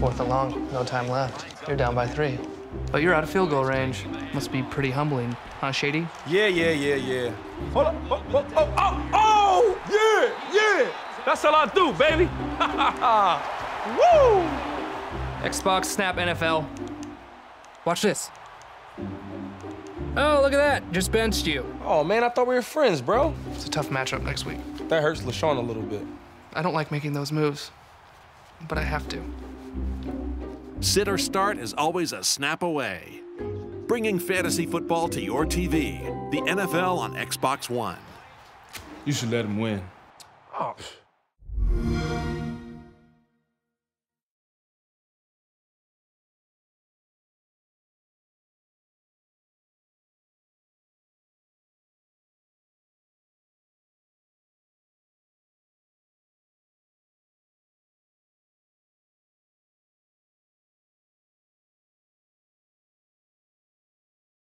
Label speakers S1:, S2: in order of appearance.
S1: Fourth and long, no time left. You're down by three. But you're out of field goal range. Must be pretty humbling, huh, Shady?
S2: Yeah, yeah, yeah, yeah. Hold up. Oh, oh, oh, oh, oh! Yeah, yeah! That's all I do, baby! Woo!
S1: Xbox Snap NFL. Watch this. Oh, look at that. Just benched you.
S2: Oh, man, I thought we were friends, bro.
S1: It's a tough matchup next week.
S2: That hurts LeSean a little bit.
S1: I don't like making those moves, but I have to.
S3: Sit or start is always a snap away. Bringing fantasy football to your TV. The NFL on Xbox One.
S4: You should let him win.
S2: Oh,